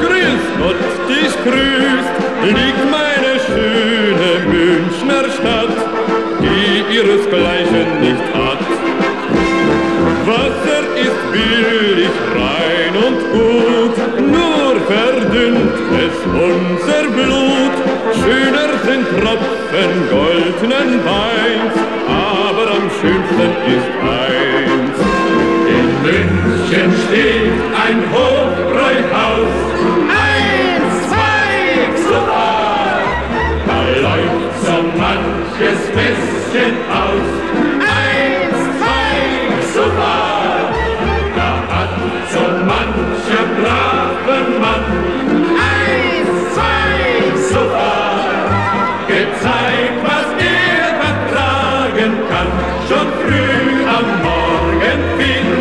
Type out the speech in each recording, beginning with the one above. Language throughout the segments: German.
Grüß Gott, dich grüßt, liegt meine schöne Münchner Stadt, die ihresgleichen nicht hat. Wasser ist billig, rein und gut, nur verdünnt es unser Blut. Schöner sind Tropfen goldenen Weins, aber am schönsten ist eins. In München steht ein Hofbräuhaus, eins, zwei, super, da läuft so manches Fässchen aus, eins, zwei, super, da hat so mancher brave Mann, eins, zwei, super, gezeigt, was er vertragen kann, schon früh am Morgen fing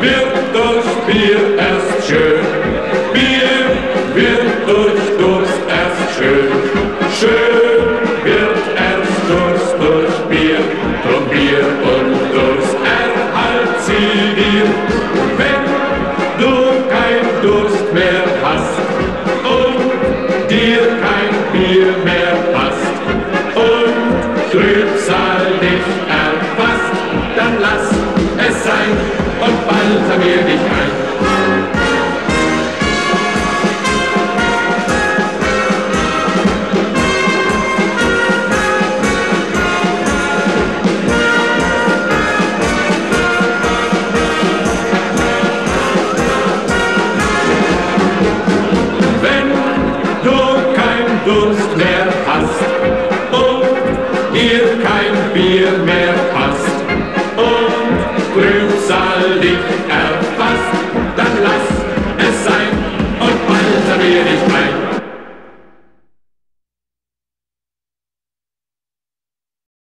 wird durch Bier erst schön, Bier wird durch Durst erst schön, schön wird erst Durst durch Bier, drum Bier und Durst erhalt sie dir, wenn du kein Durst mehr Durst mehr hast und dir kein Bier mehr passt und Trübsal dich erst.